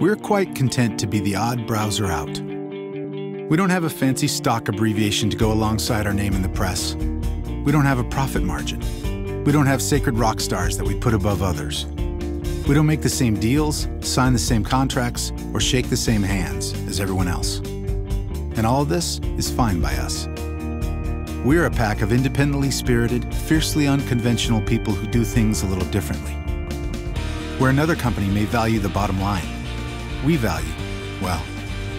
We're quite content to be the odd browser out. We don't have a fancy stock abbreviation to go alongside our name in the press. We don't have a profit margin. We don't have sacred rock stars that we put above others. We don't make the same deals, sign the same contracts, or shake the same hands as everyone else. And all of this is fine by us. We're a pack of independently spirited, fiercely unconventional people who do things a little differently. Where another company may value the bottom line, we value, well,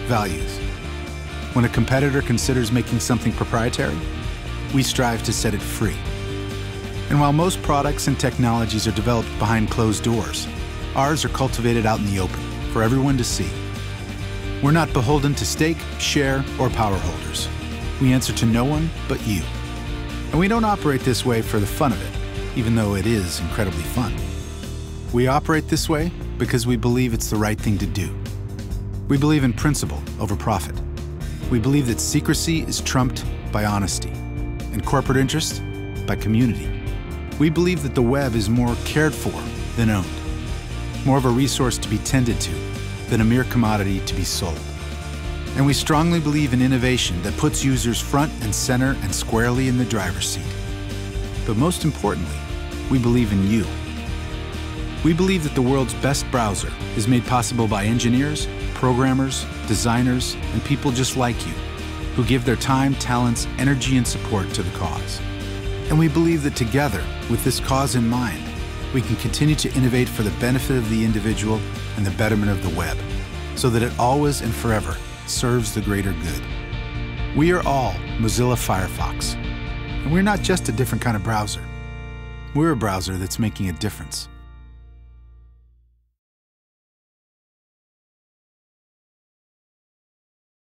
values. When a competitor considers making something proprietary, we strive to set it free. And while most products and technologies are developed behind closed doors, ours are cultivated out in the open for everyone to see. We're not beholden to stake, share, or power holders. We answer to no one but you. And we don't operate this way for the fun of it, even though it is incredibly fun. We operate this way because we believe it's the right thing to do. We believe in principle over profit. We believe that secrecy is trumped by honesty, and corporate interest by community. We believe that the web is more cared for than owned, more of a resource to be tended to than a mere commodity to be sold. And we strongly believe in innovation that puts users front and center and squarely in the driver's seat. But most importantly, we believe in you. We believe that the world's best browser is made possible by engineers, programmers, designers, and people just like you, who give their time, talents, energy, and support to the cause. And we believe that together, with this cause in mind, we can continue to innovate for the benefit of the individual and the betterment of the web, so that it always and forever serves the greater good. We are all Mozilla Firefox, and we're not just a different kind of browser. We're a browser that's making a difference.